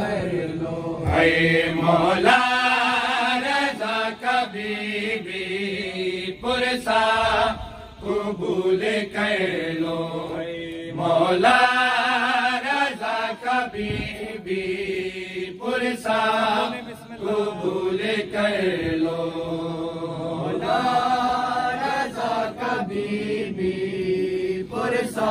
कबूल कर लो है मौला रजा कबीबी पुरसा कबूल कर लो मौला रजा कबीबी पुरसा कबूल कर लो मौला रजा कबीबी पुरसा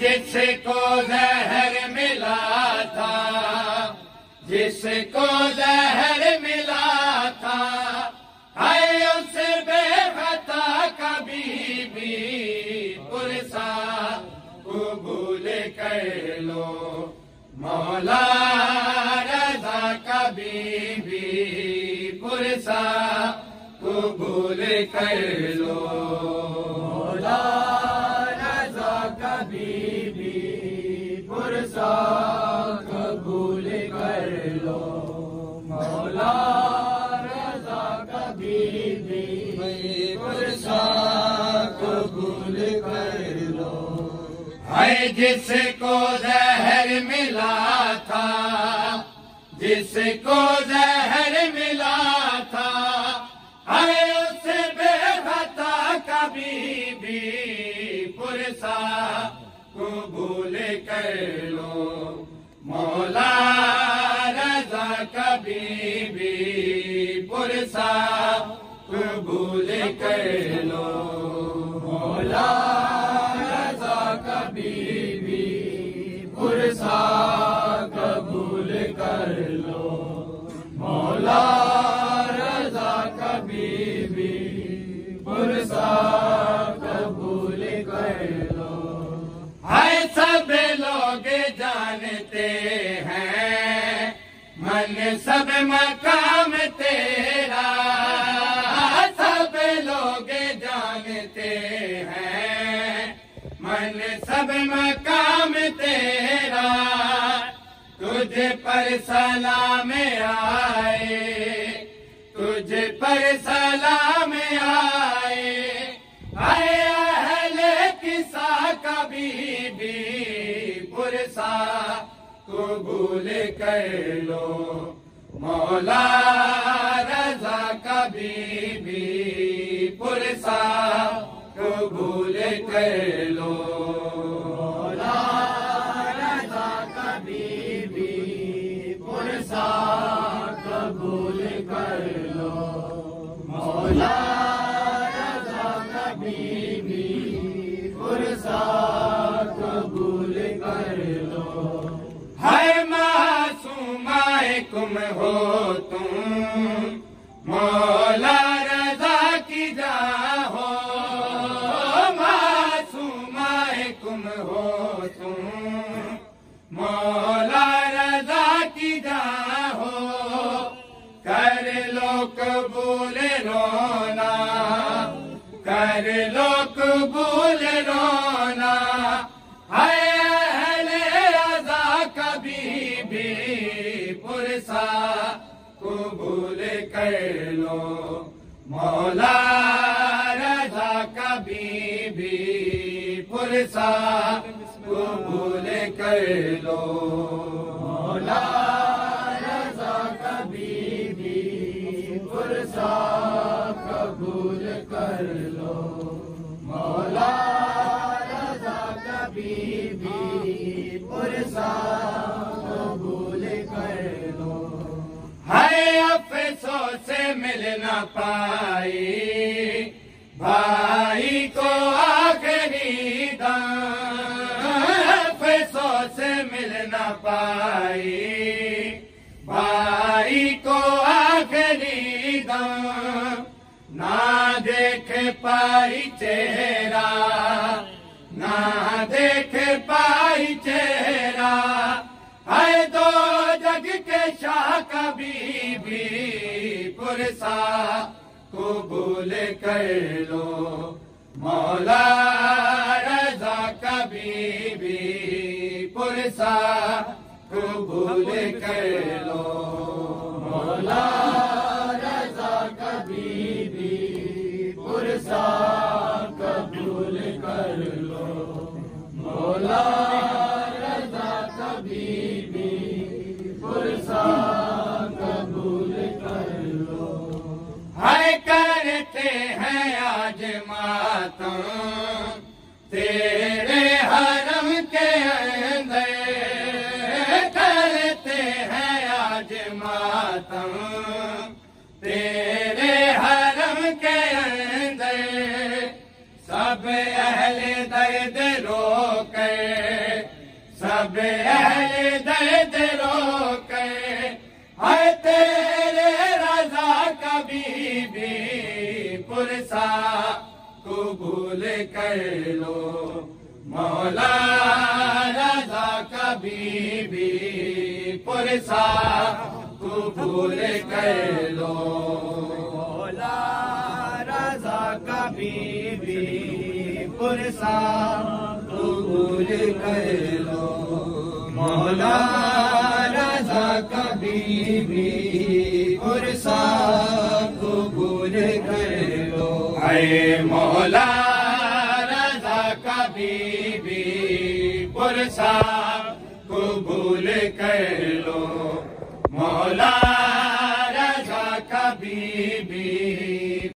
जिसको जहर मिला था, जिसको जहर मिला था है उसे बेखता कभी भी पुरसा कबूल कर लो, मौला रजा कभी भी पुरसा कबूल कर लो। मौला रजा कबूल कर लो। मौला रजा भी पुरसा कबूल कर लो। है जिसको जहर मिला था, जिसको जहर पुरसा कबूल कर लो। मौला रजा कभी भी पुरसा, कबूल कर लो। मौला रजा कभी भी पुरसा, कबूल कर लो। सब लोग जानते हैं। मन सब मकाम तेरा, सब लोग जानते हैं। मन सब मकाम तेरा, तुझ पर सलाम आए। कर लो मौला रजा कभी भी पुरसा कबूल कर मौला रजा कभी भी पुरसा कबूल कर लो मौला रोना है अहले कभी भी पुरसा कबूल कर लो। मौला रजा कभी भी पुरसा कबूल कर लो। मौला भी अफसों से मिल न पाई। भाई को आखिरी दाफसों से मिल न पाई। भाई को आखिरी ना देख पाई चेहरा, ना शाह कभी भी पुरसा कबूल कर लो। मौला रजा कभी भी पुरसा कबूल कर लो। मौला रजा कभी भी पुरसा कबूल कर लो। दर्द रोके सब अहल रोके। है तेरे रजा भी पुरसा कबूल कर लो। मौला रजा भी पुरसा कबूल कर लो। मौला रजा भी पुरसा कबूल कर लो मौला रजा कभी भी पुरसा कबूल कर लो अरे मौला रजा भी पुरसा कबूल कर मौला